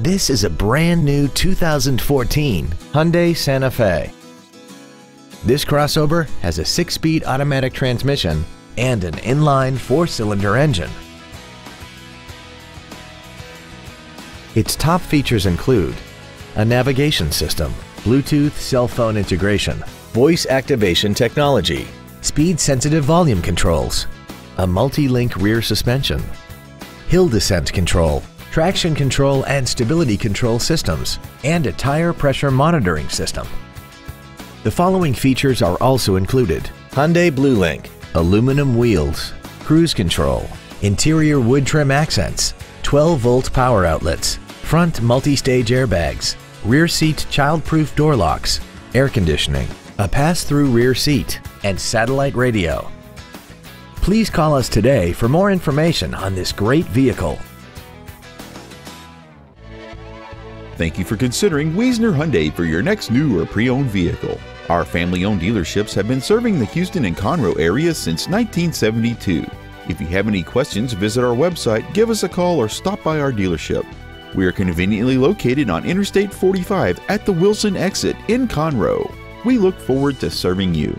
This is a brand new 2014 Hyundai Santa Fe. This crossover has a six-speed automatic transmission and an inline four-cylinder engine. Its top features include a navigation system, Bluetooth cell phone integration, voice activation technology, speed-sensitive volume controls, a multi-link rear suspension, hill descent control, traction control and stability control systems, and a tire pressure monitoring system. The following features are also included. Hyundai BlueLink, aluminum wheels, cruise control, interior wood trim accents, 12 volt power outlets, front multi-stage airbags, rear seat child-proof door locks, air conditioning, a pass-through rear seat, and satellite radio. Please call us today for more information on this great vehicle. Thank you for considering Wiesner Hyundai for your next new or pre-owned vehicle. Our family-owned dealerships have been serving the Houston and Conroe area since 1972. If you have any questions, visit our website, give us a call, or stop by our dealership. We are conveniently located on Interstate 45 at the Wilson exit in Conroe. We look forward to serving you.